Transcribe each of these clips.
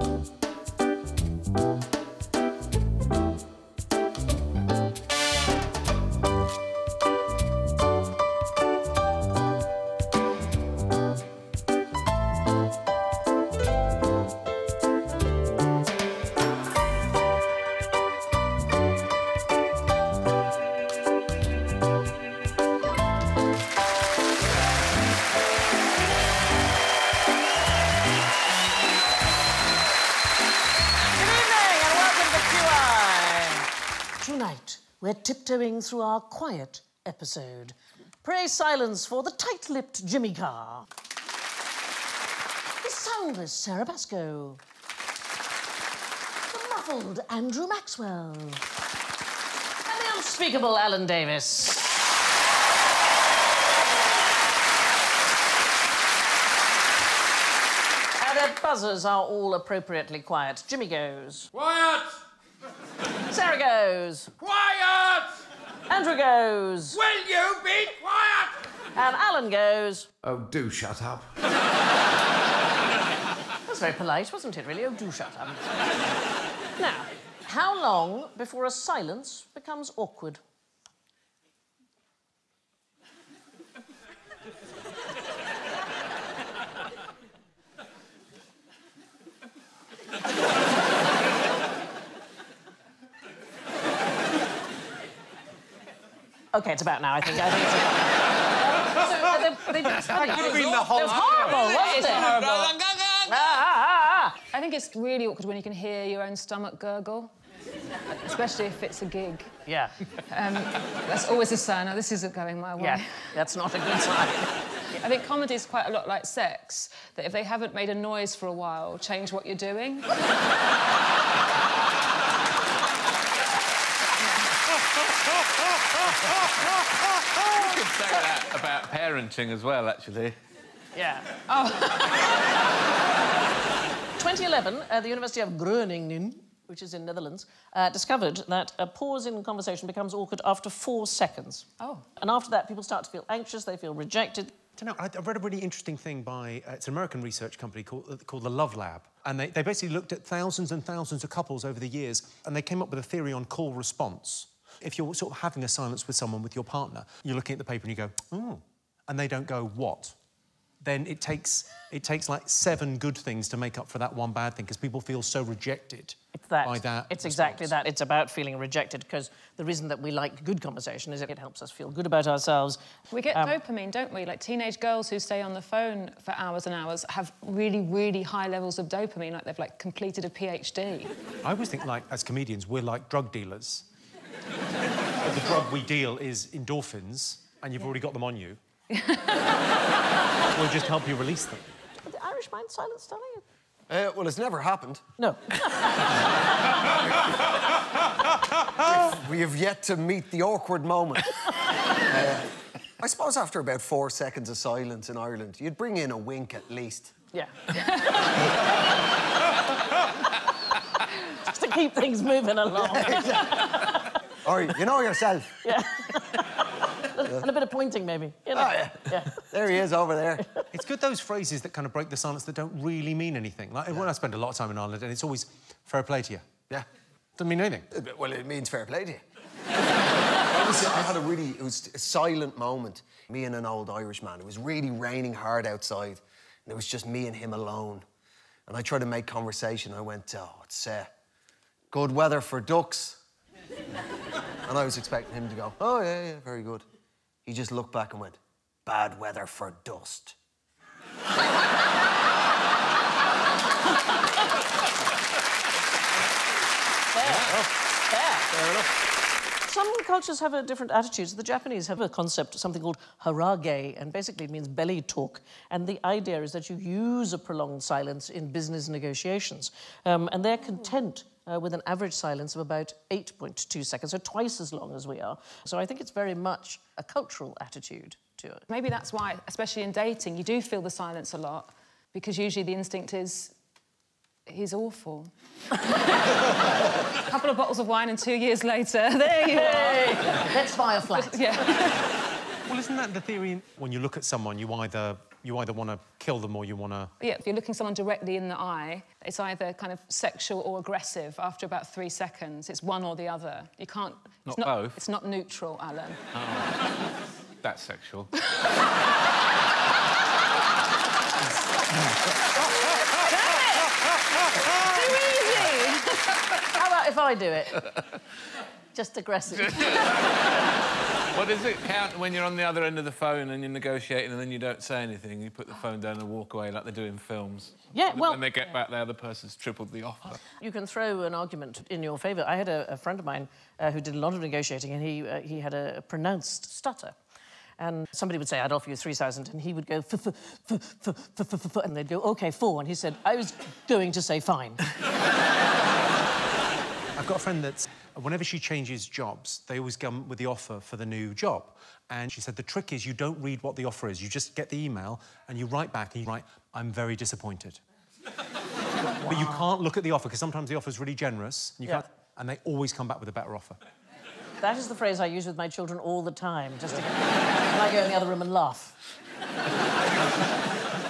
Good through our quiet episode. Pray silence for the tight lipped Jimmy Carr, the soundless Sara Pascoe, the muffled Andrew Maxwell, and the unspeakable Alan Davies. And their buzzers are all appropriately quiet. Jimmy goes. Quiet! Sara goes. Quiet! Andrew goes. Will you be quiet? And Alan goes. Oh, do shut up. That's very polite, wasn't it, really? Oh, do shut up. now, how long before a silence becomes awkward? Okay, it's about now, I think. I think it's about so, they, they, that could have been the whole It was horrible, wasn't it? Ah, ah, ah, ah. I think it's really awkward when you can hear your own stomach gurgle, especially if it's a gig. Yeah, That's always a sign. Oh, this isn't going my way. yeah, that's not a good sign. I think comedy is quite a lot like sex. That if they haven't made a noise for a while, change what you're doing. You could say that about parenting as well, actually. Yeah. Oh. 2011, uh, the University of Groningen, which is in Netherlands, uh, discovered that a pause in conversation becomes awkward after four seconds. Oh. And after that, people start to feel anxious, they feel rejected. I don't know, I, I read a really interesting thing by uh, it's an American research company called, uh, called the Love Lab, and they, they basically looked at thousands and thousands of couples over the years, and they came up with a theory on call response. If you're sort of having a silence with someone with your partner, you're looking at the paper and you go, oh, and they don't go what, then it takes it takes like seven good things to make up for that one bad thing because people feel so rejected It's that. by that. It's exactly that. It's about feeling rejected because the reason that we like good conversation is it helps us feel good about ourselves. We get Um, dopamine, don't we? Like teenage girls who stay on the phone for hours and hours have really, really high levels of dopamine, like they've like completed a PhD. I always think, like, as comedians, we're like drug dealers. But the drug we deal is endorphins, and you've already got them on you. we'll just help you release them. The Irish mind silence, darling? Uh, well, it's never happened. No. We have yet to meet the awkward moment. Uh, I suppose after about four seconds of silence in Ireland, you'd bring in a wink at least. Yeah. Just to keep things moving along. Or you know yourself. Yeah. and a bit of pointing, maybe. You know? Oh, yeah. yeah. There he is over there. It's good those phrases that kind of break the silence that don't really mean anything. Like when I spend a lot of time in Ireland, and it's always fair play to you. Yeah. Doesn't mean anything. Well, it means fair play to you. I, I had a really, it was a silent moment. Me and an old Irish man. It was really raining hard outside, and it was just me and him alone. And I tried to make conversation. I went, "Oh, it's uh, good weather for ducks." And I was expecting him to go, "Oh yeah, yeah, very good." He just looked back and went, "Bad weather for dust." Some cultures have a different attitudes. The Japanese have a concept, something called haragei, and basically it means belly talk. And the idea is that you use a prolonged silence in business negotiations. Um, and they're content uh, with an average silence of about 8.2 seconds, so twice as long as we are. So I think it's very much a cultural attitude to it. Maybe that's why, especially in dating, you do feel the silence a lot because usually the instinct is he's awful. a couple of bottles of wine and two years later, there you are. Let's fire flat. Yeah. Well, isn't that the theory? When you look at someone, you either You either want to kill them or you want to. Yeah, if you're looking someone directly in the eye, it's either kind of sexual or aggressive after about three seconds. It's one or the other. You can't. Not it's not both? It's not neutral, Alan. Oh. That's sexual. Too easy! How about if I do it? Just aggressive. What does it count when you're on the other end of the phone and you're negotiating and then you don't say anything? You put the phone down and walk away like they do in films. Yeah, well- When they get back, there, the person's tripled the offer. You can throw an argument in your favour. I had a, a friend of mine uh, who did a lot of negotiating, and he uh, he had a pronounced stutter. And somebody would say, "I'd offer you three thousand, and he would go, "F- f- f- f- f- f- f-" and they'd go, "Okay, four. And he said, "I was going to say fine." I've got a friend that's, whenever she changes jobs, they always come with the offer for the new job. And she said the trick is you don't read what the offer is. You just get the email and you write back and you write, I'm very disappointed. But you can't look at the offer because sometimes the offer is really generous. And, you Yeah. and they always come back with a better offer. That is the phrase I use with my children all the time, just to, and I go in the other room and laugh.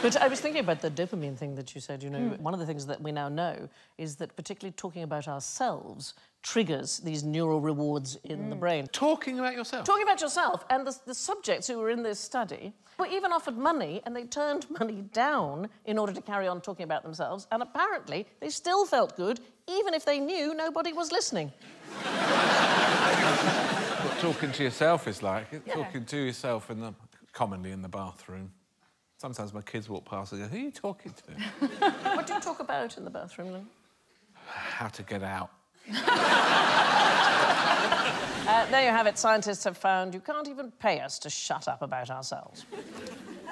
But I was thinking about the dopamine thing that you said. You know, one of the things that we now know is that particularly talking about ourselves triggers these neural rewards in the mm. brain. Talking about yourself. Talking about yourself, and the, the subjects who were in this study were even offered money, and they turned money down in order to carry on talking about themselves, and apparently they still felt good, even if they knew nobody was listening. what talking to yourself is like. Yeah. Talking to yourself in the commonly in the bathroom. Sometimes my kids walk past and go, "Who are you talking to?" What do you talk about in the bathroom then? How to get out. Uh, there you have it. Scientists have found you can't even pay us to shut up about ourselves.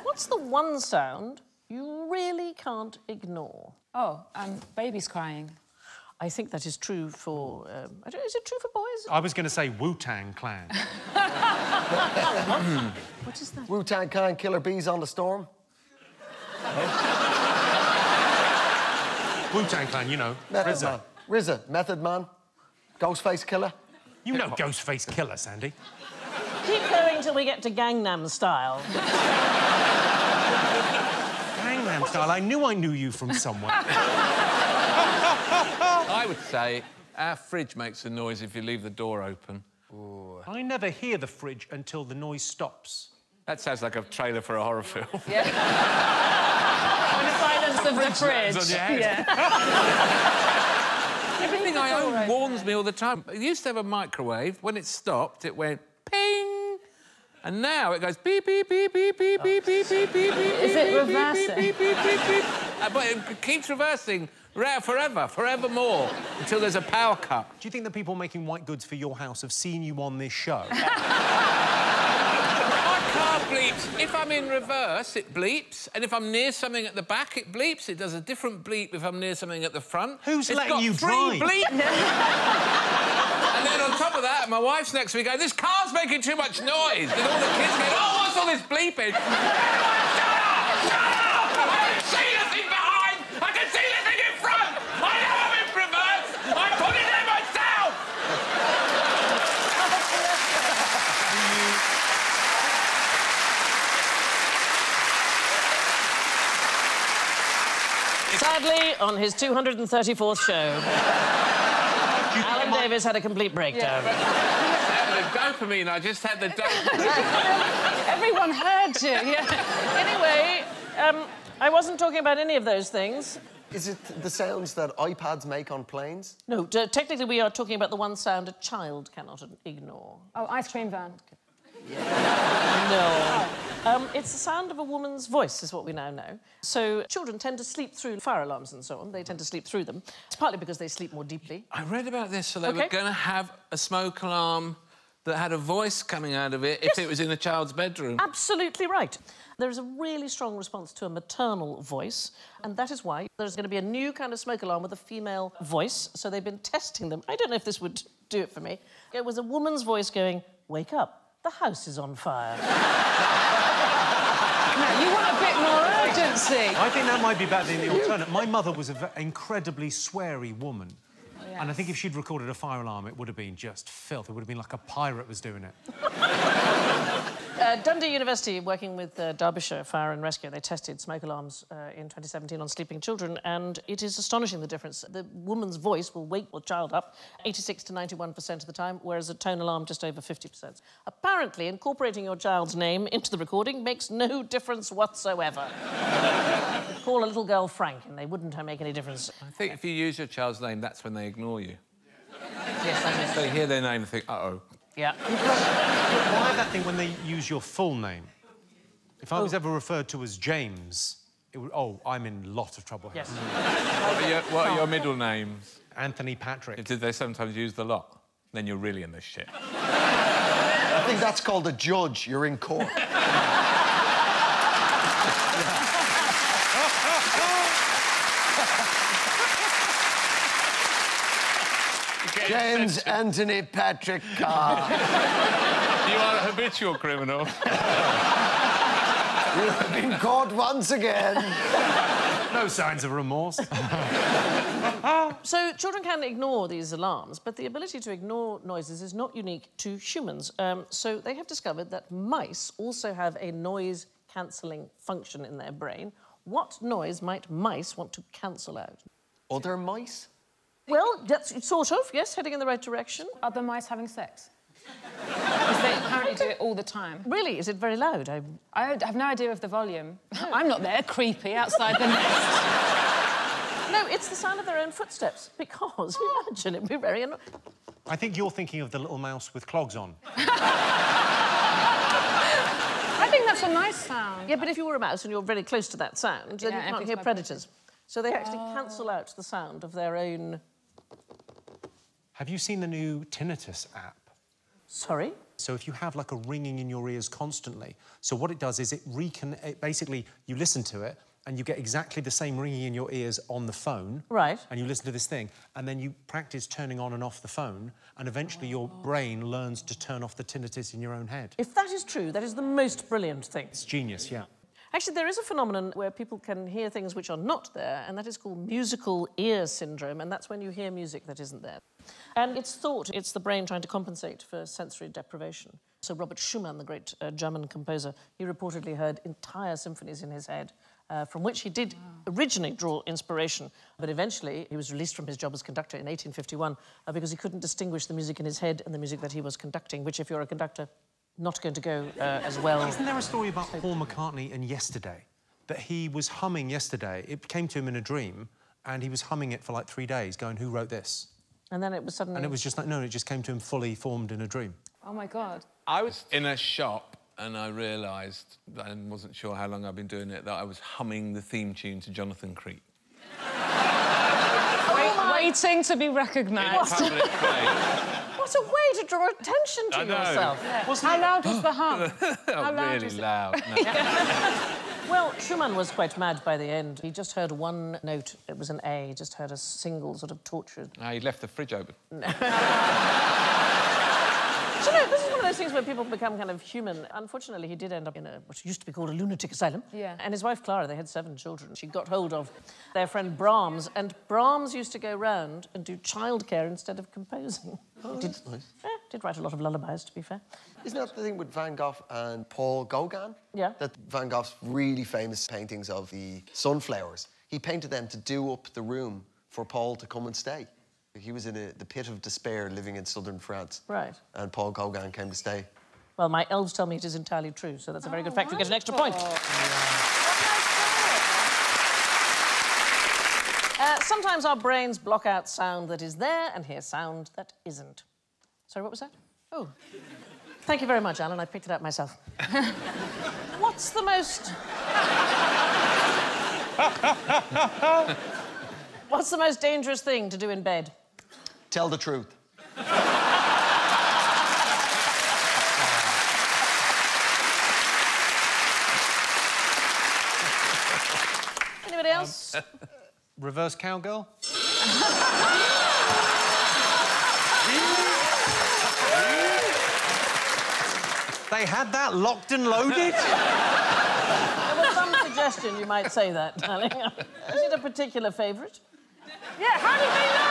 What's the one sound you really can't ignore? Oh, um, baby's crying. I think that is true for. Um, I don't, is it true for boys? I was going to say Wu Tang Clan. What is that? Wu Tang Clan Killer Bees on the Storm. Wu Tang Clan, you know. Method RZA. Man. RZA, Method Man. Ghostface Killah. You know Ghostface Killah, Sandi. Keep going till we get to Gangnam Style. Gangnam Style. I knew I knew you from somewhere. I would say our fridge makes a noise if you leave the door open. I never hear the fridge until the noise stops. That sounds like a trailer for a horror film. in the silence of the fridge. Yeah. Everything I own right. warns me all the time. It used to have a microwave. When it stopped, it went ping. And now it goes beep, beep, beep, beep, beep, beep beep, beep, beep, beep, Is it reversing? Beep, beep, beep, beep, But it keeps reversing forever, forevermore, until there's a power cut. Do you think the people making white goods for your house have seen you on this show? Car bleeps. If I'm in reverse, it bleeps. And if I'm near something at the back, it bleeps. It does a different bleep if I'm near something at the front. Who's It's letting got you three drive? bleeps. and then on top of that, my wife's next to me going, this car's making too much noise. And all the kids go, oh, what's all this bleeping? Shut up! Shut up! I can see nothing behind! I can see nothing in front! I know I'm in reverse! I put it there myself! Sadly, on his 234th show, Alan Davies had a complete breakdown. the dopamine, I just had the dopamine. Everyone heard you. Yeah. Anyway, um, I wasn't talking about any of those things. Is it the sounds that iPads make on planes? No, t- technically, we are talking about the one sound a child cannot ignore. Oh, ice cream van. No. Um, it's the sound of a woman's voice, is what we now know. So children tend to sleep through fire alarms and so on. They tend to sleep through them. It's partly because they sleep more deeply. I read about this, so they were going to have a smoke alarm that had a voice coming out of it if it was in a child's bedroom. Absolutely right. There is a really strong response to a maternal voice, and that is why there's going to be a new kind of smoke alarm with a female voice. So they've been testing them. I don't know if this would do it for me. It was a woman's voice going, Wake up, the house is on fire. now, you want a bit more urgency. I think that might be better than the alternate. My mother was an incredibly sweary woman. Oh, and I think if she'd recorded a fire alarm, it would have been just filth. It would have been like a pirate was doing it. Uh, Dundee University, working with uh, Derbyshire Fire and Rescue, they tested smoke alarms uh, in 2017 on sleeping children, and it is astonishing the difference. The woman's voice will wake the child up 86 to 91% of the time, whereas a tone alarm just over 50%. Apparently, incorporating your child's name into the recording makes no difference whatsoever. Call a little girl Frank, and they wouldn't make any difference. I think if you use your child's name, that's when they ignore you. Yes, I. They hear their name and think, uh-oh. Yeah. Why that thing when they use your full name? If I was oh. ever referred to as James, it would, oh, I'm in a lot of trouble here. Yes. What are your, what are your middle names? Anthony Patrick. Did they sometimes use the lot? Then you're really in this shit. I think that's called a judge. You're in court. James Anthony Patrick Carr. You are a habitual criminal. You have been caught once again. No signs of remorse. So children can ignore these alarms, but the ability to ignore noises is not unique to humans. Um, so they have discovered that mice also have a noise cancelling function in their brain. What noise might mice want to cancel out? Other mice? Well, that's sort of, yes, heading in the right direction. Are the mice having sex? Because they apparently do it all the time. Really, is it very loud? I... I have no idea of the volume. I'm not there, creepy, outside the nest. No, it's the sound of their own footsteps. Because imagine it'd be very. Anno- I think you're thinking of the little mouse with clogs on. I think that's a nice sound. yeah, but if you were a mouse and you're very close to that sound, then Yeah, you can't hear by predators. So they actually oh. cancel out the sound of their own. Have you seen the new tinnitus app? Sorry. So if you have like a ringing in your ears constantly, so what it does is it recon. It basically, you listen to it and you get exactly the same ringing in your ears on the phone. Right. And you listen to this thing, and then you practice turning on and off the phone, and eventually your brain learns to turn off the tinnitus in your own head. If that is true, that is the most brilliant thing. It's genius, yeah. Actually, there is a phenomenon where people can hear things which are not there, and that is called musical ear syndrome, and that's when you hear music that isn't there. And it's thought it's the brain trying to compensate for sensory deprivation. So Robert Schumann, the great uh, German composer, he reportedly heard entire symphonies in his head, uh, from which he did originally draw inspiration, but eventually he was released from his job as conductor in 1851 uh, because he couldn't distinguish the music in his head and the music that he was conducting, which, if you're a conductor, not going to go uh, as well. Isn't there a story about Paul McCartney and Yesterday? That he was humming Yesterday. It came to him in a dream, and he was humming it for like three days, going, Who wrote this? And then it was suddenly. And it was just like, no, it just came to him fully formed in a dream. Oh my God. I was in a shop and I realised, and wasn't sure how long I've been doing it, that I was humming the theme tune to Jonathan Creek. Wait, waiting to be recognised. What a way to draw attention to I know. yourself. How loud was the hum? Oh, loud really loud. No. Well, Schumann was quite mad by the end. He just heard one note, it was an A, he just heard a single sort of tortured. no, he left the fridge open. Do you know, this is one of those things where people become kind of human. Unfortunately, he did end up in a, what used to be called a lunatic asylum. Yeah. And his wife, Clara, they had seven children. She got hold of their friend Brahms, and Brahms used to go round and do childcare instead of composing. Oh, did, that's nice. eh, did write a lot of lullabies, to be fair. Isn't that the thing with Van Gogh and Paul Gauguin? Yeah. That Van Gogh's really famous paintings of the sunflowers, he painted them to do up the room for Paul to come and stay. He was in a, the pit of despair living in southern France. Right. And Paul Gauguin came to stay. Well, my elves tell me it is entirely true, so that's a very good fact. You get an extra point. Uh, sometimes our brains block out sound that is there and hear sound that isn't. Sorry, what was that? Oh. Thank you very much, Alan. I picked it up myself. What's the most. What's the most dangerous thing to do in bed? Tell the truth. Anybody um, else? Reverse cowgirl? they had that locked and loaded? there was some suggestion you might say that, darling. Is it a particular favourite? Yeah, how did they know?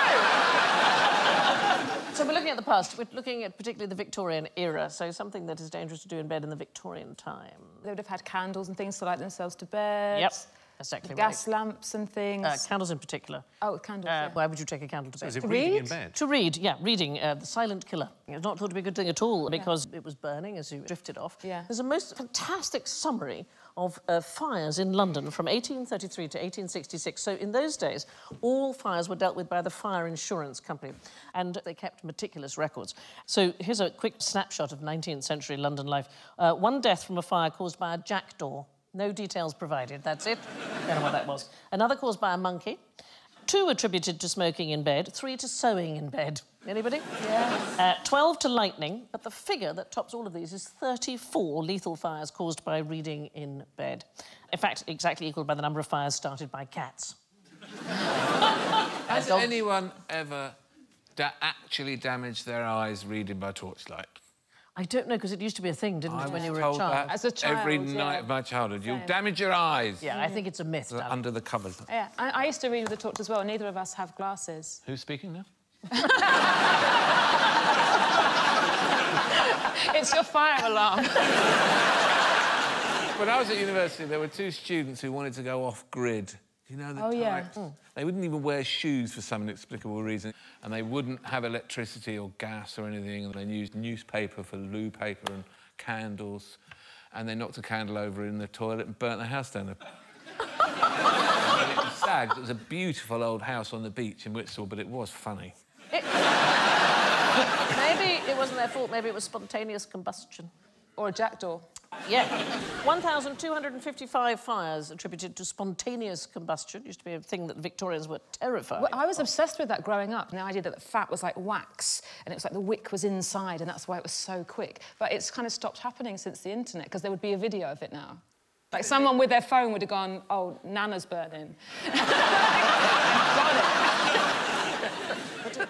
So we're looking looking at the past. We're looking at particularly the Victorian era, so something that is dangerous to do in bed in the Victorian time. They would have had candles and things to light themselves to bed. Yep, exactly Gas right. lamps and things. Uh, candles in particular. oh, candles. Uh, yeah. why would you take a candle to bed? Is it To reading in read? bed? To read, yeah, reading uh, The Silent Killer. It's not thought to be a good thing at all because it was burning as you drifted off. Yeah. There's a most fantastic summary of uh, fires in London from 1833 to 1866. So in those days, all fires were dealt with by the fire insurance company and they kept meticulous records. So here's a quick snapshot of 19th century London life. Uh, one death from a fire caused by a jackdaw. No details provided, that's it. Don't know what that was. Another caused by a monkey. Two attributed to smoking in bed, three to sewing in bed. Anybody? Yes. Uh, 12 to lightning, but the figure that tops all of these is 34 lethal fires caused by reading in bed. In fact, exactly equal by the number of fires started by cats. Has anyone ever da- actually damaged their eyes reading by torchlight? I don't know, because it used to be a thing, didn't I it, when you were told a child? that As a every child, night of my childhood. You'll Same. damage your eyes. Yeah, I think it's a myth, They're darling. Under the covers. Yeah, I, I used to read with the torch as well. Neither of us have glasses. Who's speaking now? it's your fire alarm. When I was at university, there were two students who wanted to go off grid. You know the Oh, yeah. type? Hmm. They wouldn't even wear shoes for some inexplicable reason, and they wouldn't have electricity or gas or anything, and they used newspaper for loo paper and candles, and they knocked a candle over in the toilet and burnt the house down. It was sad. It was a beautiful old house on the beach in Whitstable, but it was funny. Maybe it wasn't their fault, maybe it was spontaneous combustion. or a jackdaw. Yeah. 1,255 fires attributed to spontaneous combustion. Used to be a thing that the Victorians were terrified. Well, I was obsessed with that growing up. And the idea that the fat was like wax and it was like the wick was inside and that's why it was so quick. But it's kind of stopped happening since the internet because there would be a video of it now. Like someone with their phone would have gone, oh, Nana's burning. Got it.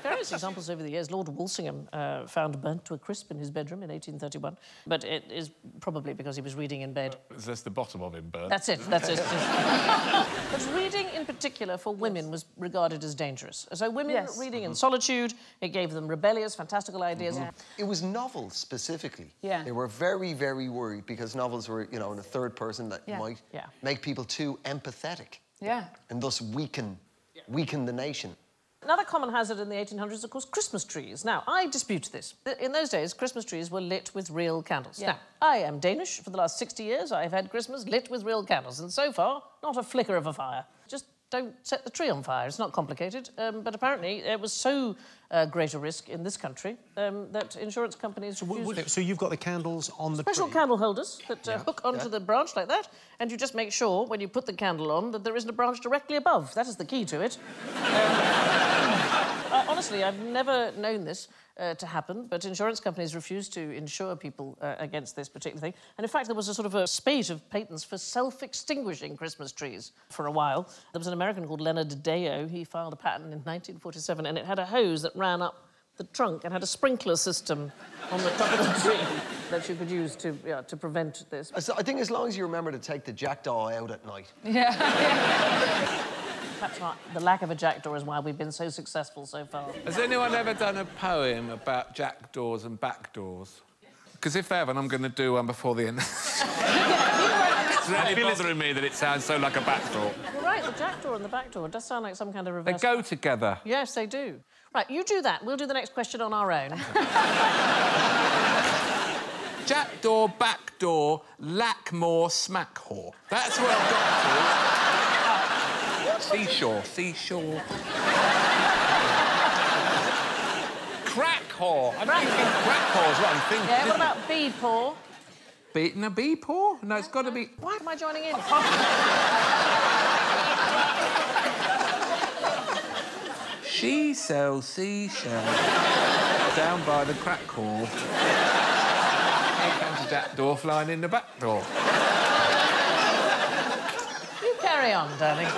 But uh, various examples over the years. Lord Walsingham uh, found burnt to a crisp in his bedroom in 1831, but it is probably because he was reading in bed. That's the bottom of him burnt. That's it. That's it. but reading, in particular, for women was regarded as dangerous. So women Yes. reading in solitude, it gave them rebellious, fantastical ideas. It was novels specifically. Yeah. They were very, very worried because novels were, you know, in a third person that Yeah. might Yeah. make people too empathetic Yeah. and thus weaken, weaken the nation. Another common hazard in the 1800s, of course, Christmas trees. Now, I dispute this. In those days, Christmas trees were lit with real candles. Yeah. Now, I am Danish. For the last 60 years, I've had Christmas lit with real candles, and so far, not a flicker of a fire. Just don't set the tree on fire. It's not complicated. Um, but apparently, it was so uh, great a risk in this country um, that insurance companies W- refused w- So you've got the candles on the special tree. candle holders that uh, hook onto yeah. the branch like that, and you just make sure when you put the candle on that there isn't a branch directly above. That is the key to it. Um, uh, honestly, I've never known this uh, to happen, but insurance companies refuse to insure people uh, against this particular thing. And in fact, there was a sort of a spate of patents for self-extinguishing Christmas trees for a while. There was an American called Leonard Deo. He filed a patent in 1947, and it had a hose that ran up the trunk and had a sprinkler system on the top of the tree that you could use to, yeah, to prevent this. I think as long as you remember to take the jackdaw out at night. Perhaps not. The lack of a jackdaw is why we've been so successful so far. Has anyone ever done a poem about jackdaws and backdoors? Because if they haven't, I'm going to do one before the end. it's really bothering me that it sounds so like a backdoor. You're right, the jackdaw and the back door does sound like some kind of They go together. Yes, they do. Right, you do that. We'll do the next question on our own. Jackdaw, backdoor, lackmore, smack whore. That's where I've got to. Seashore, seashore. crack whore. I'm thinking crack whore is what I'm thinking. yeah, what about bee paw? Beating a bee paw? No, it's got to be. Why am I joining in? She sells seashells down by the crack hall. Here comes a jackdaw flying in the back door carry on, darling.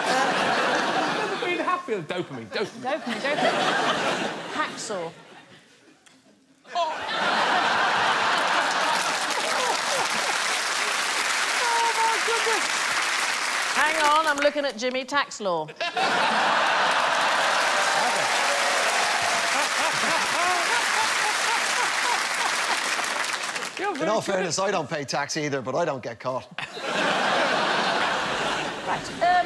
Never been happy with dopamine. Dopamine. Dopamine, dopamine. Hacksaw. Hang on, I'm looking at Jimmy Tax Law. In all fairness, I don't pay tax either, but I don't get caught. Right. Um,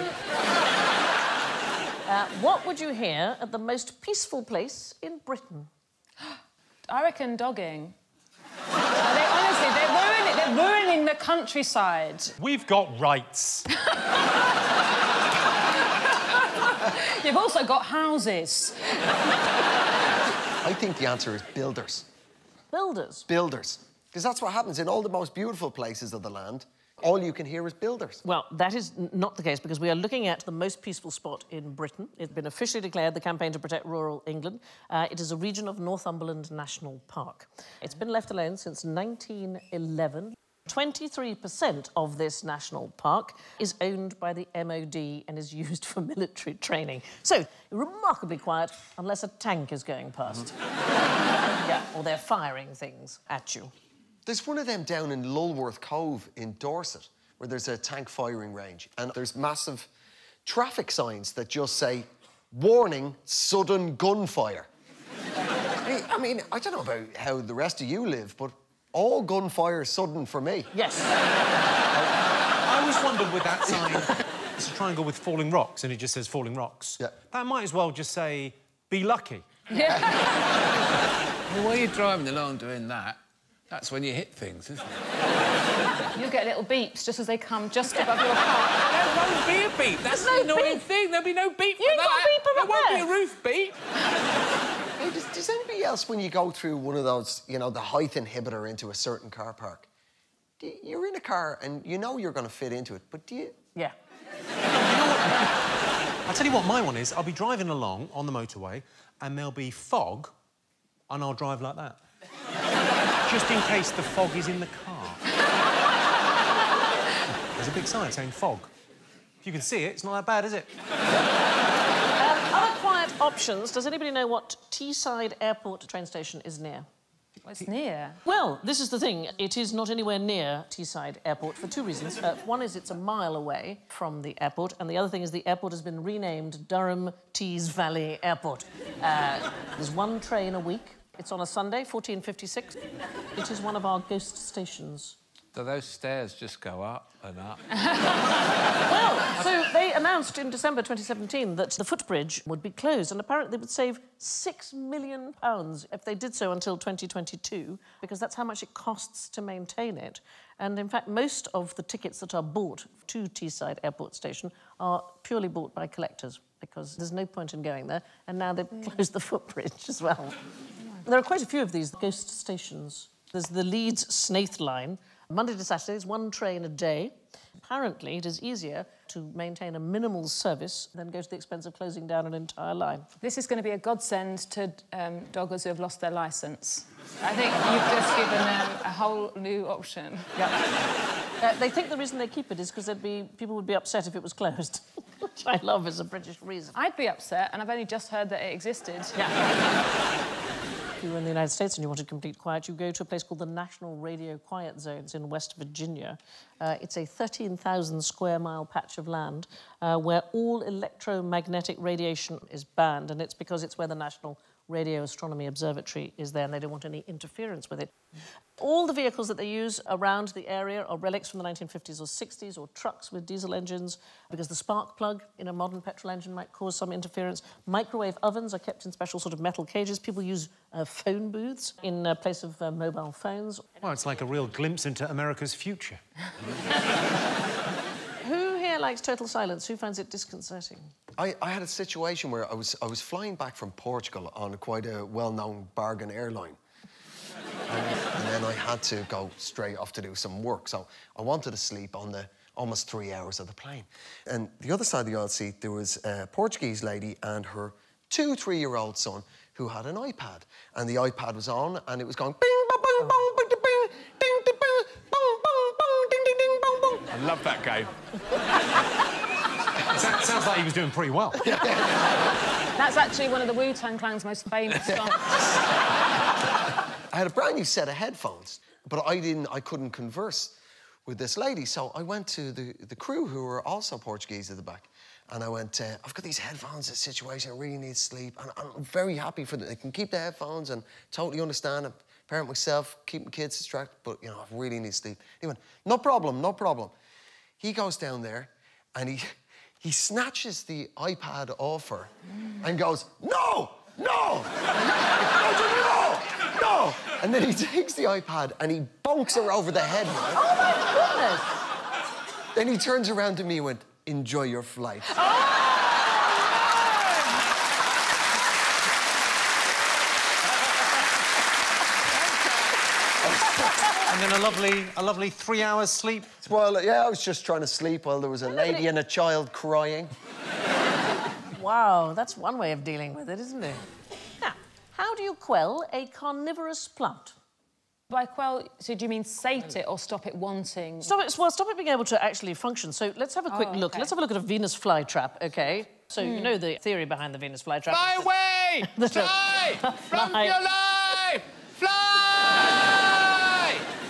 uh, what would you hear at the most peaceful place in Britain? I reckon dogging. Uh, they, honestly, they're ruining, they're ruining the countryside. We've got rights. You've also got houses. I think the answer is builders. Builders. Builders. Because that's what happens in all the most beautiful places of the land. All you can hear is builders. Well, that is not the case because we are looking at the most peaceful spot in Britain. It's been officially declared the Campaign to Protect Rural England. Uh, it is a region of Northumberland National Park. It's been left alone since 1911. 23% of this national park is owned by the MOD and is used for military training. So, remarkably quiet unless a tank is going past. yeah, or they're firing things at you. There's one of them down in Lulworth Cove in Dorset, where there's a tank firing range, and there's massive traffic signs that just say, warning, sudden gunfire. I I mean, I don't know about how the rest of you live, but all gunfire is sudden for me. Yes. I always wondered with that sign, it's a triangle with falling rocks, and it just says falling rocks. Yeah. That might as well just say, be lucky. Yeah. Well, while you're driving along doing that, that's when you hit things, isn't it? You'll get little beeps just as they come just above your car. There won't be a beep. That's There's the no annoying beep. thing. There'll be no beep You for ain't got a that. beep there up won't there. be a roof beep. Hey, does, does anybody else, when you go through one of those, you know, the height inhibitor into a certain car park, do you- you're in a car and you know you're going to fit into it, but do you? Yeah. I'll tell you what my one is. I'll be driving along on the motorway, and there'll be fog, and I'll drive like that. Just in case the fog is in the car. There's a big sign saying fog. If you can see it, it's not that bad, is it? Other quiet options. Does anybody know what Teesside Airport train station is near? Well, it's near. Well, this is the thing. It is not anywhere near Teesside Airport for two reasons. Uh, one is it's a mile away from the airport, and the other thing is the airport has been renamed Durham Tees Valley Airport. Uh, there's one train a week. It's on a Sunday, 1456. It is one of our ghost stations. Do those stairs just go up and up? Well, so they announced in December 2017 that the footbridge would be closed, and apparently they would save six million pounds if they did so until 2022, because that's how much it costs to maintain it. And in fact, most of the tickets that are bought to Teesside Airport Station are purely bought by collectors, because there's no point in going there. And now they've closed the footbridge as well. There are quite a few of these ghost stations. There's the Leeds Snaith line, Monday to Saturday Saturdays, one train a day. Apparently, it is easier to maintain a minimal service than go to the expense of closing down an entire line. This is going to be a godsend to um, doggers who have lost their licence. I think you've just given them a whole new option. Uh, they think the reason they keep it is because be people would be upset if it was closed, which I love as a British reason. I'd be upset, and I've only just heard that it existed. You were in the United States and you wanted complete quiet, you go to a place called the National Radio Quiet Zones in West Virginia. Uh, it's a 13,000 square mile patch of land uh, where all electromagnetic radiation is banned, and it's because it's where the National Radio Astronomy Observatory is there, and they don't want any interference with it. All the vehicles that they use around the area are relics from the 1950s or 60s, or trucks with diesel engines, because the spark plug in a modern petrol engine might cause some interference. Microwave ovens are kept in special sort of metal cages. People use uh, phone booths in uh, place of uh, mobile phones. Well, it's like a real glimpse into America's future. Likes total silence? Who finds it disconcerting? I, I had a situation where I was, I was flying back from Portugal on quite a well-known bargain airline. And, and then I had to go straight off to do some work. So I wanted to sleep on the almost three hours of the plane. And the other side of the aisle seat, there was a Portuguese lady and her two, three-year-old son who had an iPad. And the iPad was on and it was going bing, bong, bong, bong, bing, bing, ding, ding, bing, bong, bong, bong, ding, ding, ding, bong, bong. I love that game. It sounds like he was doing pretty well. That's actually one of the Wu Tang Clan's most famous songs. I had a brand new set of headphones, but I didn't, I couldn't converse with this lady. So I went to the, the crew who were also Portuguese at the back. And I went, uh, I've got these headphones, a situation, I really need sleep. And I'm very happy for them. They can keep the headphones and totally understand. I'm parent myself, keep my kids distracted, but you know, I really need sleep. He went, no problem, no problem. He goes down there and he he snatches the iPad off her and goes, no, no, no, no. And then he takes the iPad and he bonks her over the head. Oh my goodness! Then he turns around to me and went, enjoy your flight. Oh And then a lovely, a lovely three hours sleep. Well, yeah, I was just trying to sleep while there was a lady and a child crying. Wow, that's one way of dealing with it, isn't it? Now, how do you quell a carnivorous plant? By quell, so do you mean sate it or stop it wanting? Stop it, well, stop it being able to actually function. So let's have a quick Oh, look. Let's have a look at a Venus flytrap, okay? So you hmm. know the theory behind the Venus flytrap. Fly is that- away! Fly! From your life! Fly!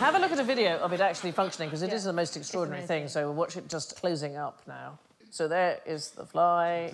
Have a look at a video of it actually functioning because it is Yeah. the most extraordinary thing. So we'll watch it just closing up now. So there is the fly.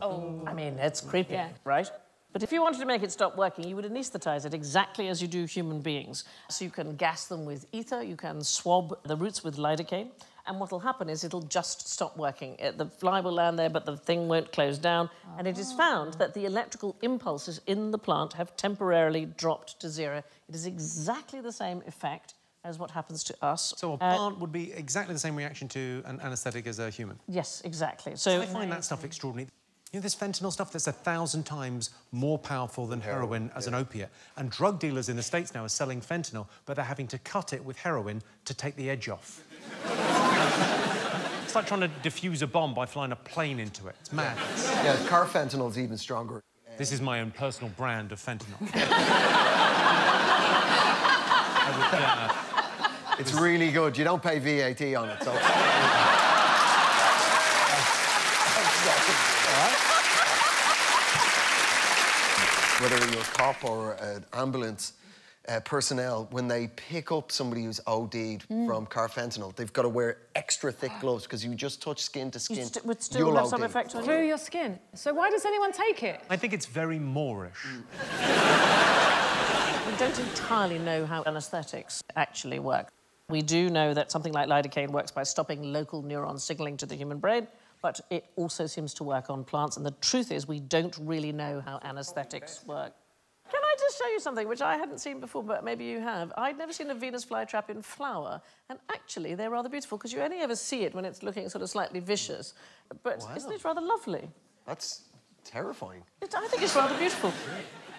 Oh. I mean, it's creepy, Yeah. right? But if you wanted to make it stop working, you would anaesthetize it exactly as you do human beings. So you can gas them with ether, you can swab the roots with lidocaine, and what will happen is it'll just stop working. The fly will land there, but the thing won't close down. And it is oh. found that the electrical impulses in the plant have temporarily dropped to zero. It is exactly the same effect as what happens to us. So a Uh, plant would be exactly the same reaction to an anaesthetic as a human. yes, exactly. So I find that stuff extraordinary. You know, this fentanyl stuff that's a thousand times more powerful than heroin as an opiate. And drug dealers in the States now are selling fentanyl, but they're having to cut it with heroin to take the edge off. it's like trying to defuse a bomb by flying a plane into it. It's mad. Yeah, carfentanil's even stronger. This is my own personal brand of fentanyl. I It's really good. You don't pay VAT on it, so. Whether you're a cop or an ambulance uh, personnel, when they pick up somebody who's OD'd from carfentanil, they've got to wear extra thick gloves because you just touch skin to you skin. st- would still you'll have some effect on. Through your skin. So why does anyone take it? I think it's very moreish. We don't entirely know how anaesthetics actually work. We do know that something like lidocaine works by stopping local neuron signaling to the human brain, but it also seems to work on plants. And the truth is, we don't really know how anaesthetics work. Can I just show you something which I hadn't seen before, but maybe you have? I'd never seen a Venus flytrap in flower, and actually they're rather beautiful because you only ever see it when it's looking sort of slightly vicious. But isn't it rather lovely? That's terrifying. It, I think it's rather beautiful.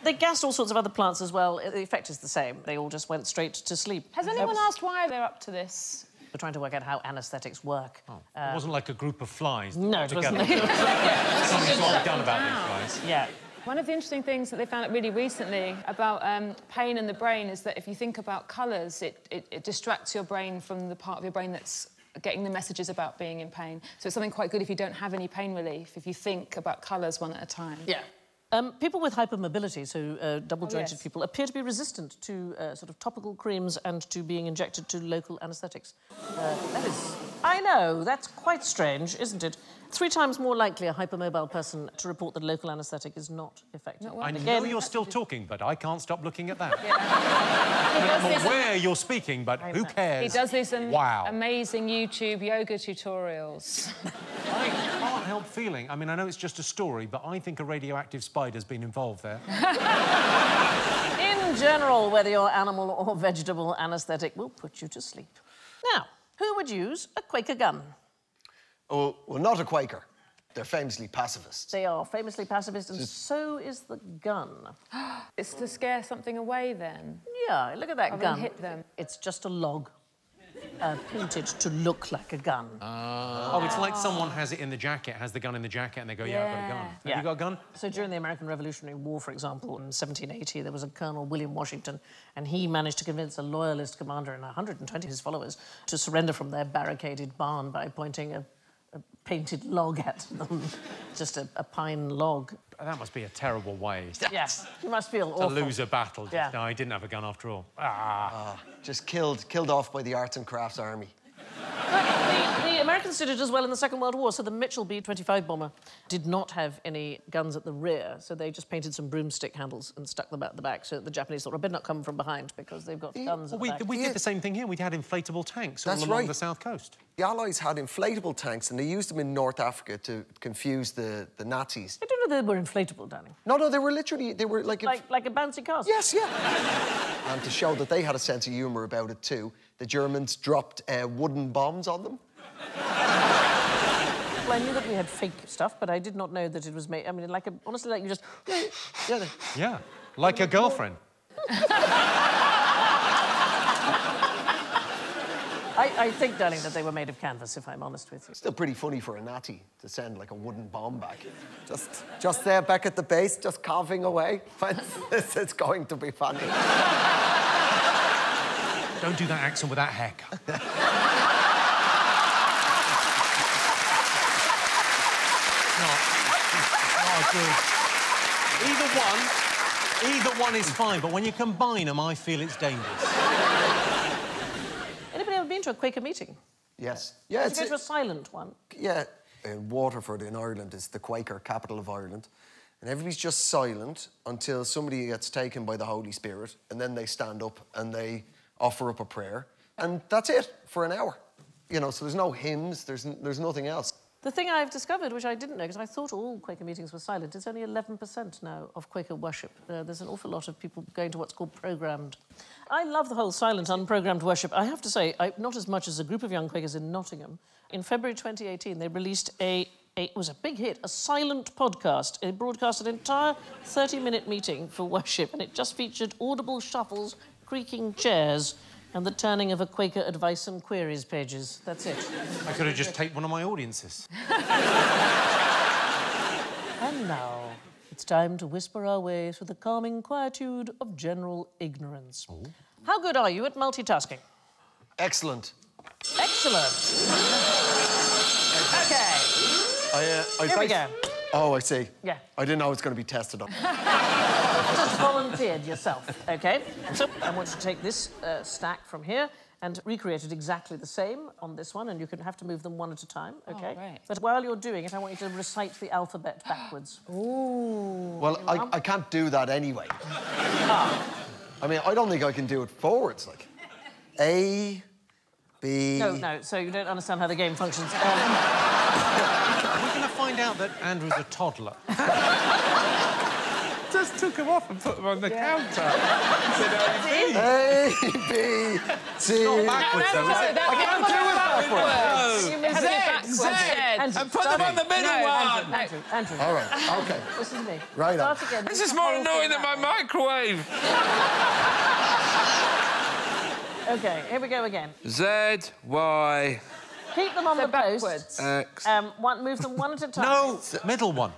They gassed all sorts of other plants as well. The effect is the same. They all just went straight to sleep. Has anyone asked why they're up to this? We're trying to work out how anaesthetics work. it wasn't like a group of flies. No, it together. wasn't. Something's got to be done about these guys. yeah. One of the interesting things that they found out really recently about um, pain in the brain is that if you think about colours, it, it, it distracts your brain from the part of your brain that's getting the messages about being in pain. So it's something quite good if you don't have any pain relief, if you think about colours one at a time. Yeah. Um, people with hypermobility, so uh, double jointed yes. people, appear to be resistant to uh, sort of topical creams and to being injected to local anaesthetics. Uh, that is. I know, that's quite strange, isn't it? Three times more likely a hypermobile person to report that local anaesthetic is not effective. Not I working. know you're still talking, but I can't stop looking at that. He does I'm aware you're speaking, but who cares? He does these Wow. amazing YouTube yoga tutorials. I can't help feeling. I mean, I know it's just a story, but I think a radioactive spider's been involved there. In general, whether you're animal or vegetable, anaesthetic will put you to sleep. Now, who would use a Quaker gun? Oh, well, not a Quaker. They're famously pacifists. They are famously pacifist, and so is the gun. it's to scare something away then. Yeah, look at that Rather gun. than hit them. It's just a log uh, painted to look like a gun. Oh, it's like someone has it in the jacket, has the gun in the jacket, and they go, yeah, I've got a gun. Have Yeah. you got a gun? So during the American Revolutionary War, for example, in 1780, there was a Colonel William Washington, and he managed to convince a loyalist commander and 120 of his followers to surrender from their barricaded barn by pointing a, a painted log at them, just a, a pine log. That must be a terrible way Yes, you must feel to awful. lose a battle. Yeah. No, he didn't have a gun after all. Ah. Just killed, killed off by the arts and crafts army. But the, the Americans did it as well in the Second World War. So the Mitchell B-25 bomber did not have any guns at the rear, so they just painted some broomstick handles and stuck them at the back. So that the Japanese thought, I better not come from behind because they've got guns at we, the back. we Yeah. did the same thing here. We had inflatable tanks all along right. the south coast. The Allies had inflatable tanks and they used them in North Africa to confuse the, the Nazis. I don't know they were inflatable, Danny. No, no, they were literally, they were like... Like, like a bouncy castle. Yes, yeah. and to show that they had a sense of humour about it too, the Germans dropped uh, wooden bombs on them. Well, I knew that we had fake stuff, but I did not know that it was made. I mean, like a, honestly, like you just. Yeah, like a girlfriend. I, I think, darling, that they were made of canvas, if I'm honest with you. still pretty funny for a Nazi to send like a wooden bomb back. Just, just there back at the base, just carving away. it's, it's going to be funny. Don't do that accent with that haircut. not, not good. Either one, either one is fine, but when you combine them, I feel it's dangerous. Anybody ever been to a Quaker meeting? Yes. Yeah, Did it's you go to a silent one? yeah. In Waterford in Ireland, it's the Quaker capital of Ireland. And everybody's just silent until somebody gets taken by the Holy Spirit, and then they stand up and they offer up a prayer. And that's it for an hour. You know, so there's no hymns, there's, there's nothing else. The thing I've discovered, which I didn't know, because I thought all Quaker meetings were silent, it's only 11% now of Quaker worship. Uh, there's an awful lot of people going to what's called programmed. I love the whole silent, unprogrammed worship. I have to say, I, not as much as a group of young Quakers in Nottingham. In February 2018, they released a, a it was a big hit, a silent podcast. It broadcast an entire 30-minute meeting for worship, and it just featured audible shuffles, creaking chairs, and the turning of a Quaker advice and queries pages. That's it. I could have just taped one of my audiences. And now it's time to whisper our way through the calming quietude of general ignorance. How good are you at multitasking? Excellent. Excellent. Okay. I, uh, I Here we bas- go. Oh, I see. Yeah. I didn't know it was going to be tested on. Just volunteered yourself, okay? So I want you to take this uh, stack from here and recreate it exactly the same on this one, and you can have to move them one at a time, okay? right. But while you're doing it, I want you to recite the alphabet backwards. Ooh. Well, I, I can't do that anyway. I mean, I don't think I can do it forwards. Like A, B. No, no, so you don't understand how the game functions. Um, We're going to find out that Andrew's a toddler. Just took them off and put them on the counter. Said, "How you been?" A, B, C. Backwards, though, is? I can't do it backwards. You have to go backwards, Z, Andrew, and put them on the middle No, one. Andrew, Andrew, Andrew. All right, okay. This is me. Right on. Start again. This is more annoying than my microwave. Okay, here we go again. Z, Y, Keep them on So the post. backwards. X. Um, one, move them one at a time. No, middle one.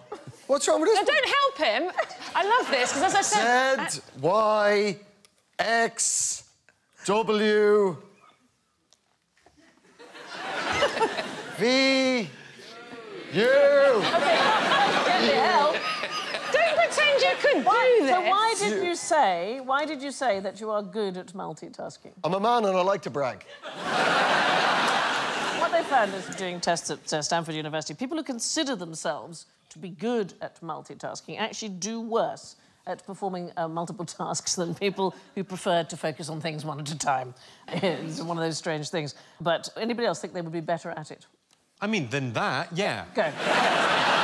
What's wrong with No, this? don't help him. I love this because, as I said, Z, Y, X, W, V, U. Get the don't pretend you could Why, do this. so why did you say? Why did you say that you are good at multitasking? I'm a man and I like to brag. What they found is doing tests at uh, Stanford University, people who consider themselves to be good at multitasking actually do worse at performing uh, multiple tasks than people who prefer to focus on things one at a time. it's one of those strange things. But anybody else think they would be better at it? I mean, than that, yeah. Go.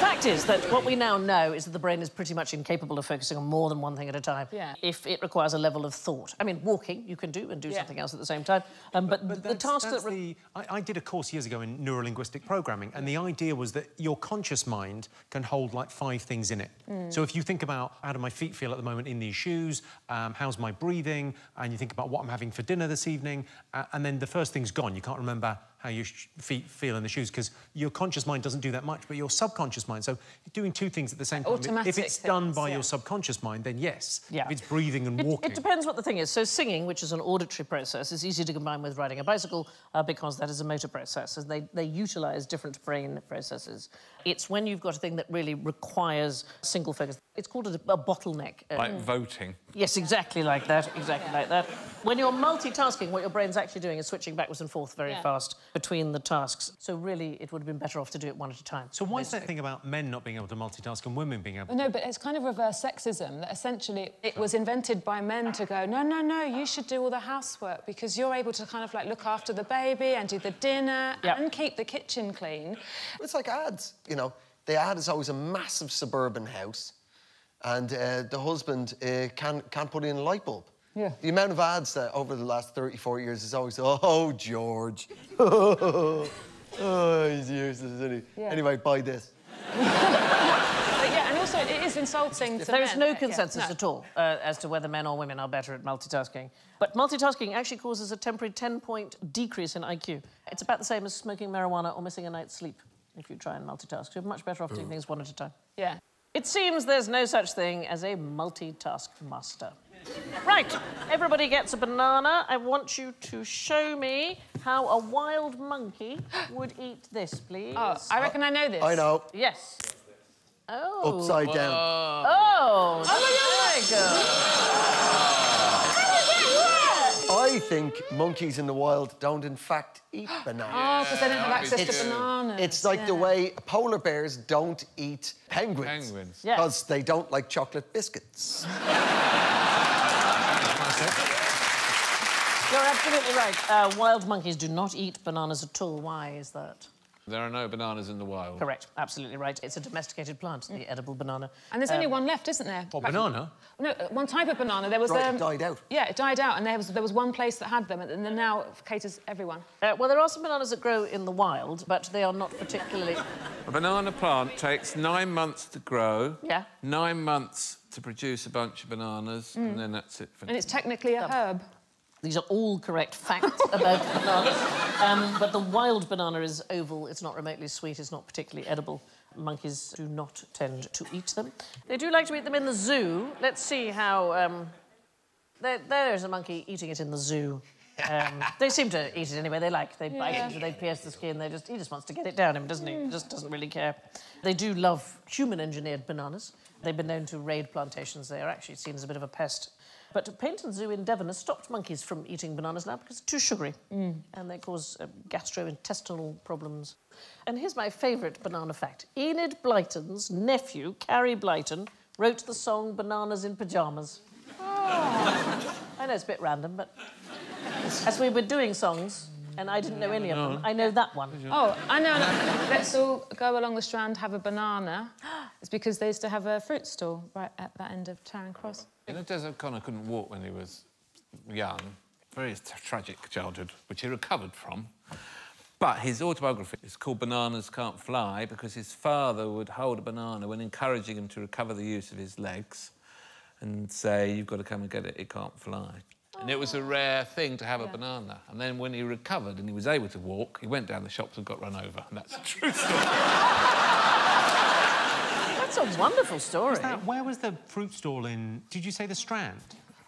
the fact is that what we now know is that the brain is pretty much incapable of focusing on more than one thing at a time. Yeah. If it requires a level of thought. I mean, walking you can do and do Yeah. something else at the same time. Um, but, But the task that. re- the, I, I did a course years ago in neurolinguistic programming, and the idea was that your conscious mind can hold like five things in it. Mm. So if you think about how do my feet feel at the moment in these shoes, um, how's my breathing, and you think about what I'm having for dinner this evening, uh, and then the first thing's gone. You can't remember how your feet feel in the shoes because your conscious mind doesn't do that much, but your subconscious mind. So doing two things at the same time. If- if Automatic it's done by yeah. your subconscious mind, then yes. Yeah. If it's breathing and It, walking. it depends what the thing is. So singing, which is an auditory process, is easy to combine with riding a bicycle uh, because that is a motor process. And they, they utilise different brain processes. It's when you've got a thing that really requires single focus. It's called a, a bottleneck. Uh, Like voting. Yes, exactly like that. Exactly like that. When you're multitasking, what your brain's actually doing is switching backwards and forth very Yeah. fast between the tasks. So really, it would have been better off to do it one at a time. So why is that thing about men not being able to multitask and women being able to? No, but it's kind of reverse sexism that essentially it was invented by men to go, no, no, no, you should do all the housework because you're able to kind of like look after the baby and do the dinner Yeah. and keep the kitchen clean. It's like ads, you know. The ad is always a massive suburban house, and uh, the husband uh, can't, can't put in a light bulb. Yeah. The amount of ads that over the last 34 years is always, oh, George. oh, he's useless, isn't he? Yeah. Anyway, buy this. But yeah, and also it is insulting to There is men. no Yeah, consensus no. at all uh, as to whether men or women are better at multitasking. But multitasking actually causes a temporary 10 point decrease in IQ. It's about the same as smoking marijuana or missing a night's sleep if you try and multitask. You're much better off doing things one at a time. Yeah. It seems there's no such thing as a multitask master. Right, everybody gets a banana. I want you to show me how a wild monkey would eat this, please. Oh, I reckon I know this. I know. Yes. Oh. Upside down. Oh, oh there you go. I think monkeys in the wild don't, in fact, eat bananas. Oh, because they don't have access It's- to bananas. It's like the way polar bears don't eat penguins. Penguins. Yeah. Because they don't like chocolate biscuits. You're absolutely right. Uh, wild monkeys do not eat bananas at all. Why is that? There are no bananas in the wild. Correct. Absolutely right. It's a domesticated plant, the edible banana. And there's only one left, isn't there? What, banana? No, uh, one type of banana. There was. Right, it um, died out. Yeah, it died out, and there was there was one place that had them, and then now it caters everyone. Uh, well, there are some bananas that grow in the wild, but they are not particularly. A banana plant takes nine months to grow. Yeah. Nine months to produce a bunch of bananas, and then that's it. For And it's technically a herb. These are all correct facts about bananas. Um, but the wild banana is oval, it's not remotely sweet, it's not particularly edible. Monkeys do not tend to eat them. They do like to eat them in the zoo. Let's see how. Um, there, there's a monkey eating it in the zoo. Um, they seem to eat it anyway. They like. They bite Yeah. into. They pierce the skin. They just. He just wants to get it down him, doesn't he? He just doesn't really care. They do love human-engineered bananas. They've been known to raid plantations. They are actually seen as a bit of a pest. But Paignton Zoo in Devon has stopped monkeys from eating bananas now because they're too sugary and they cause uh, gastrointestinal problems. And here's my favourite banana fact Enid Blyton's nephew, Carey Blyton, wrote the song Bananas in Pyjamas. I know it's a bit random, but as we were doing songs, and I didn't know any of them, I know that one. Oh, I know. Let's all go along the Strand, have a banana. It's because they used to have a fruit stall right at that end of Charing Cross. You know, Des O'Connor couldn't walk when he was young. Very tragic childhood, which he recovered from. But his autobiography is called Bananas Can't Fly because his father would hold a banana when encouraging him to recover the use of his legs and say, You've got to come and get it, it can't fly. And it was a rare thing to have a banana. And then when he recovered and he was able to walk, he went down the shops and got run over. And that's a true story. That's a wonderful story. That- where was the fruit stall in? Did you say the Strand?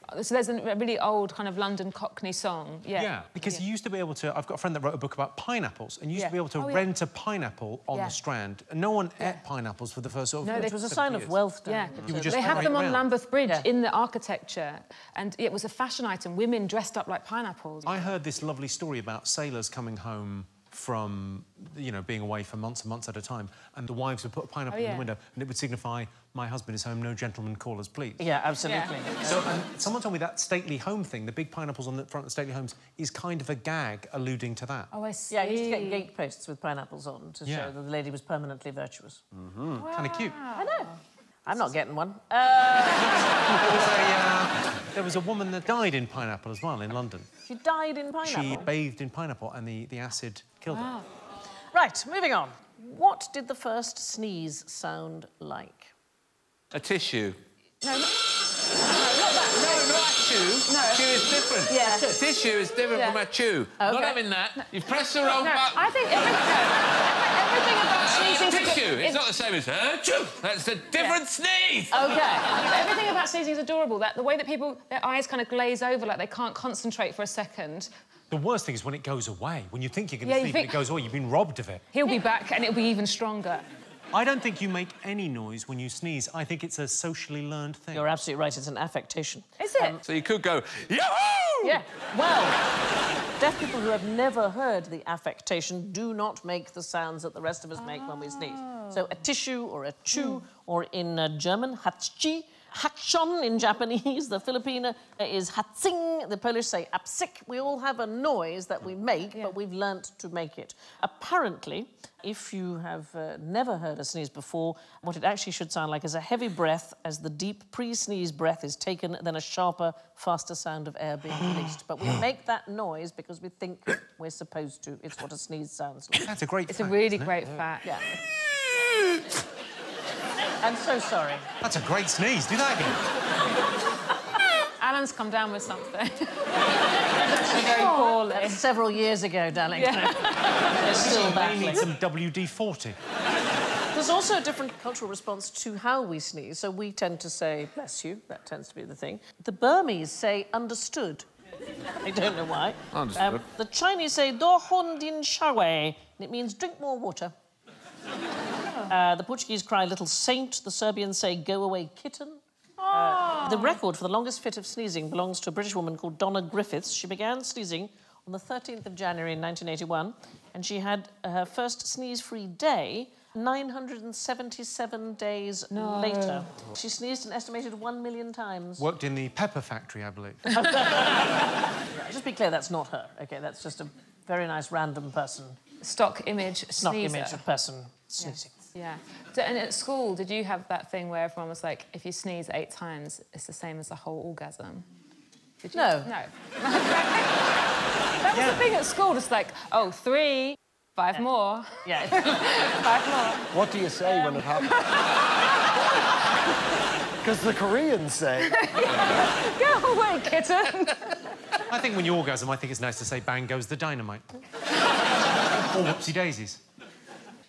Uh, so there's a really old kind of London Cockney song. Yeah. Yeah, because you used to be able to. I've got a friend that wrote a book about pineapples, and you used Yeah. to be able to Oh, yeah. rent a pineapple on Yeah. the Strand. And no one ate pineapples for the first sort of. No, It was a 70 sign of wealth. Yeah, down You would just they have parade them on round. Lambeth Bridge Yeah. in the architecture, and it was a fashion item. Women dressed up like pineapples. I heard this lovely story about sailors coming home from, you know, being away for months and months at a time, and the wives would put a pineapple Oh, in the window, and it would signify, "My husband is home. No gentleman callers, please." Yeah, absolutely. So and someone told me that stately home thing, the big pineapples on the front of stately homes, is kind of a gag alluding to that. oh, I see. Yeah, I used to get gate posts with pineapples on to Yeah. show that the lady was permanently virtuous. Mm-hmm. Kind of cute. I know. I'm not getting one. Uh, There was, a, uh, there was a woman that died in pineapple as well in London. she died in pineapple? She bathed in pineapple, and the, the acid killed her. Right, moving on. What did the first sneeze sound like? a tissue. No, no, No, not chew. No. Chew is different. Yeah. A tissue is different Yeah. from a chew. Not having that. You've pressed the wrong no. button. I think every, no, every- everything about sneezing. It's tissue. good. It's not the same as a chew. That's a different sneeze. Okay. Everything about sneezing is adorable. That the way that people, their eyes kind of glaze over, like they can't concentrate for a second. The worst thing is when it goes away. When you think you're going to Yeah, sleep think- and it goes away, you've been robbed of it. He'll be back, and it'll be even stronger. I don't think you make any noise when you sneeze. I think it's a socially learned thing. You're absolutely right, it's an affectation. Is it? So you could go, Yahoo! Yeah. Well, deaf people who have never heard the affectation do not make the sounds that the rest of us make when we sneeze. So a tissue or a chew, or in uh, German, hatchi. Hakshon in Japanese, the Filipino is hatsing, the Polish say apsik. We all have a noise that we make, but we've learnt to make it. Apparently, if you have uh, never heard a sneeze before, what it actually should sound like is a heavy breath as the deep pre-sneeze breath is taken, then a sharper, faster sound of air being released. But we make that noise because we think we're supposed to. It's what a sneeze sounds like. That's a great It's a really isn't it? great fact. Yeah. I'm so sorry. That's a great sneeze. Do that again. Alan's come down with something. very poorly. Several years ago, darling. Yeah. It's still They need some WD-40. There's also a different cultural response to how we sneeze. So we tend to say, bless you, that tends to be the thing. The Burmese say, understood. I don't know why. Um, Understood. the Chinese say, do hon din shawe, and it means drink more water. Uh, the Portuguese cry, little saint. The Serbians say, go away, kitten. Uh, the record for the longest fit of sneezing belongs to a British woman called Donna Griffiths. She began sneezing on the 13th of January in 1981, and she had her first sneeze-free day 977 days later. She sneezed an estimated one million times. Worked in the pepper factory, I believe. Just be clear, that's not her. Okay, that's just a very nice random person, Stock image stock sneezer. image of person sneezing. Yeah. D- And at school, did you have that thing where everyone was like, if you sneeze eight times, it's the same as a whole orgasm? Did you? No. No. that was the thing at school, just like, oh, three, five more, Yeah. five more. What do you say when it happens? Because the Koreans say. Go away, kitten. I think when you orgasm, I think it's nice to say bang goes the dynamite. Whoopsie daisies.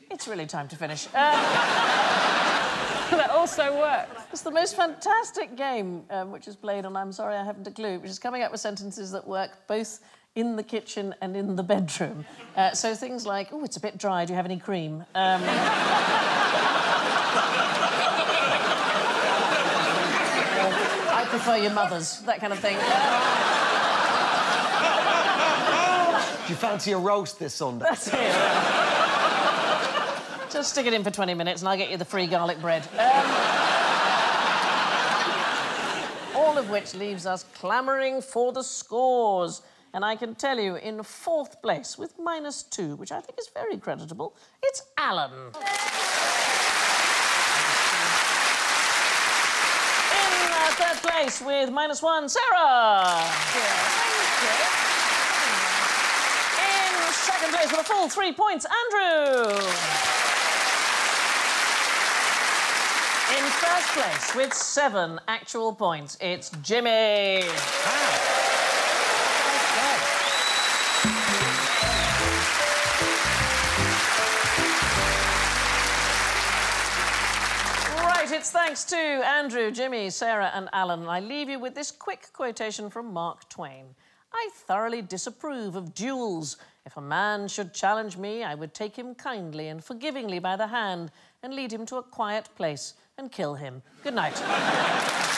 it's really time to finish. Uh, that also works. It's the most fantastic game um, which is played on I'm Sorry I Haven't a Clue, which is coming up with sentences that work both in the kitchen and in the bedroom. Uh, so things like, oh, it's a bit dry, do you have any cream? Um, I prefer your mother's, that kind of thing. Do you fancy a roast this Sunday? That's it. Just stick it in for 20 minutes and I'll get you the free garlic bread. Um, all of which leaves us clamouring for the scores. And I can tell you, in fourth place, with minus two, which I think is very creditable, it's Alan. In uh, third place, with minus one, Sara. In second place with a full three points, Andrew. In first place with seven actual points, it's Jimmy. Right, it's thanks to Andrew, Jimmy, Sara, and Alan. I leave you with this quick quotation from Mark Twain. I thoroughly disapprove of duels. If a man should challenge me, I would take him kindly and forgivingly by the hand and lead him to a quiet place and kill him. Good night.